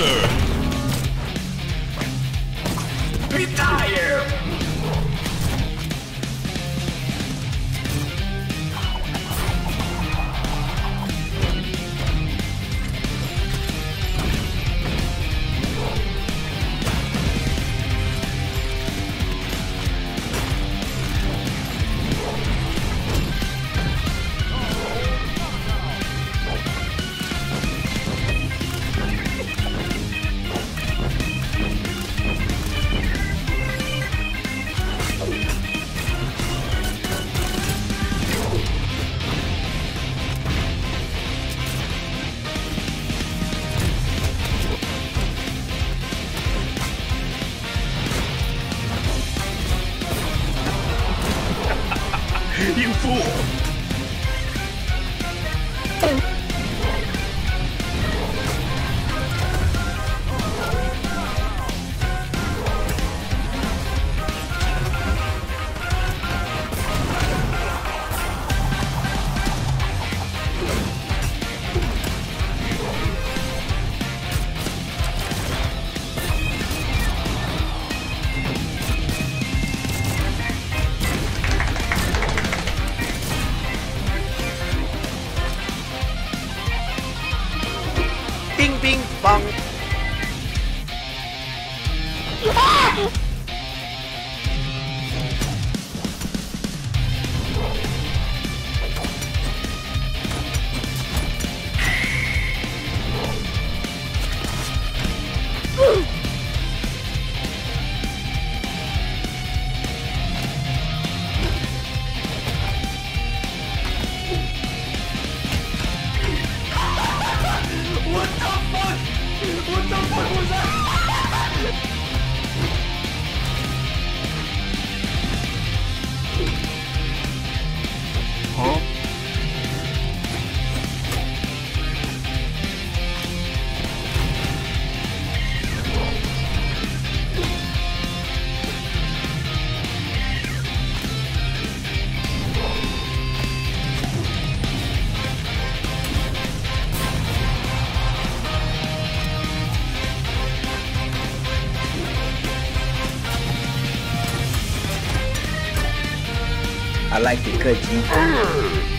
sir. Retire! You fool! Ha ha ha! I like it cut, G.